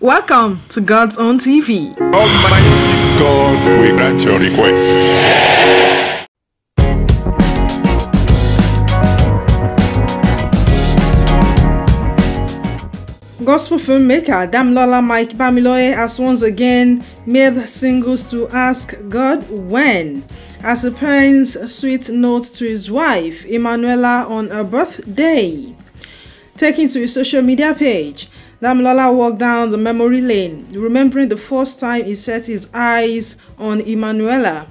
Welcome to God's Own TV. Almighty God we grant your request. Gospel filmmaker Damilola Mike Bamiloye has once again made singles to ask God when, as a a sweet note to his wife Emmanuella on her birthday. Taking to his social media page, Damilola walked down the memory lane, remembering the first time he set his eyes on Emanuela.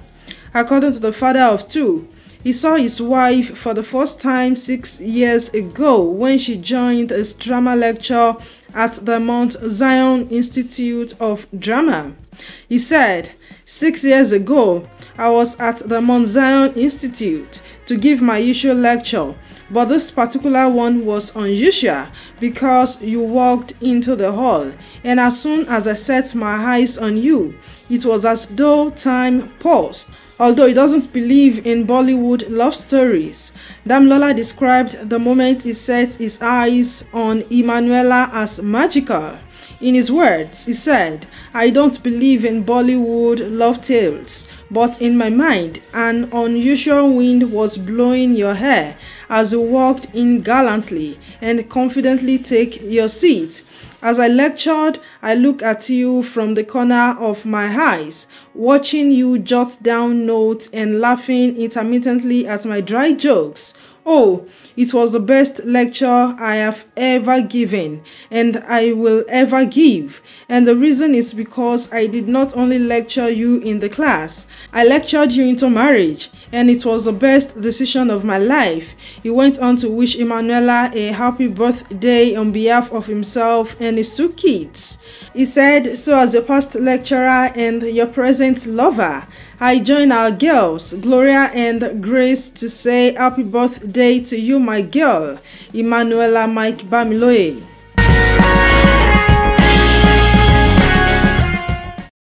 According to the father of two, he saw his wife for the first time six years ago when she joined a drama lecture at the Mount Zion Institute of Drama. He said, Six years ago, I was at the Mount Zion Institute to give my usual lecture, but this particular one was unusual because you walked into the hall, and as soon as I set my eyes on you, it was as though time paused. Although he doesn't believe in Bollywood love stories, Damilola described the moment he set his eyes on Emmanuella as magical. In his words, he said, I don't believe in Bollywood love tales, but in my mind, an unusual wind was blowing your hair as you walked in gallantly and confidently take your seat. As I lectured, I looked at you from the corner of my eyes, watching you jot down notes and laughing intermittently at my dry jokes. Oh, it was the best lecture I have ever given and I will ever give. And the reason is because I did not only lecture you in the class, I lectured you into marriage and it was the best decision of my life. He went on to wish Emmanuella a happy birthday on behalf of himself and his two kids. He said, So, as your past lecturer and your present lover, I join our girls, Gloria and Grace, to say happy birthday to you, my girl, Emanuela Mike Bamiloye.